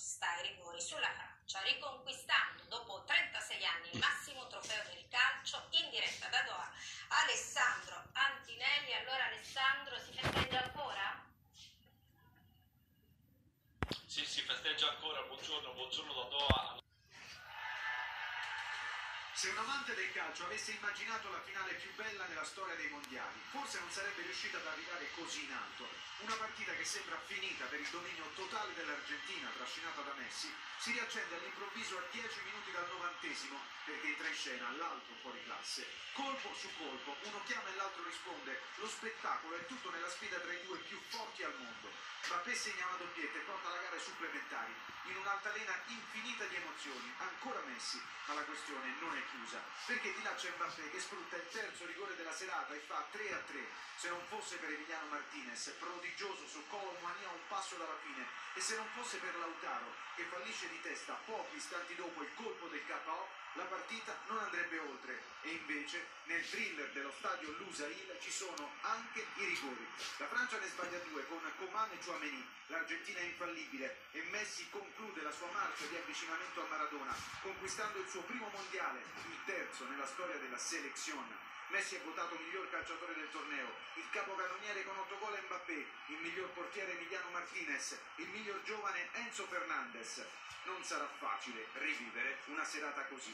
risposta ai rigori sulla Francia, riconquistando dopo 36 anni il massimo trofeo del calcio in diretta da Doha. Alessandro Antinelli, allora Alessandro si festeggia ancora? Sì, si festeggia ancora, buongiorno, buongiorno da Doha. Se un amante del calcio avesse immaginato la finale più bella nella storia dei mondiali, forse non sarebbe riuscita ad arrivare così in alto. Una partita che sembra finita per il dominio totale dell'Argentina, trascinata da Messi, si riaccende all'improvviso a 10 minuti dal novantesimo perché entra in scena l'altro fuori classe. Colpo su colpo, uno chiama e l'altro risponde. Lo spettacolo è tutto nella sfida tra i due più forti al mondo. Mbappé segna una doppietta e porta la gara ai supplementari, in un'altalena infinita di emozioni. Ancora Messi, ma la questione non è chiusa, perché di là c'è Mbappé che sfrutta il terzo rigore della serata e fa 3 a 3. Se non fosse per Emiliano Martinez, prodigioso su Colomani a un passo dalla fine, e se non fosse per Lautaro, che fallisce di testa pochi istanti dopo il colpo del KO, la partita non andrebbe oltre. E invece, nel thriller dello stadio Lusail ci sono anche i rigori. La Francia ne sbaglia due con Coman e Chouameni, l'Argentina è infallibile e Messi conclude la sua marcia di avvicinamento a Maradona, conquistando il suo primo mondiale, il terzo nella storia della selezione. Messi è votato miglior calciatore del torneo, il capocannoniere con 8 gol Mbappé, il miglior portiere Emiliano Martinez, il miglior giovane Enzo Fernandez. Non sarà facile rivivere una serata così.